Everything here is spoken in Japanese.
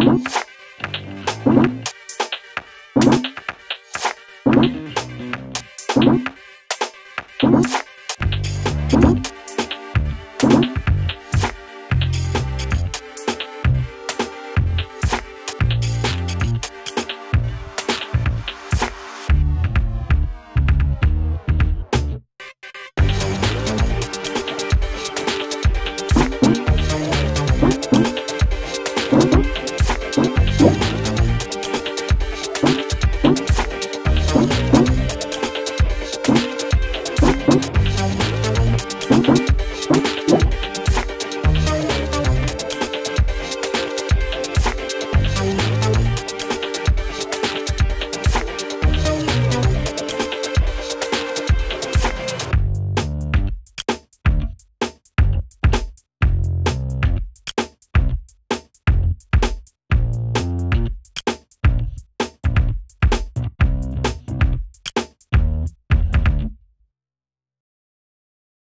you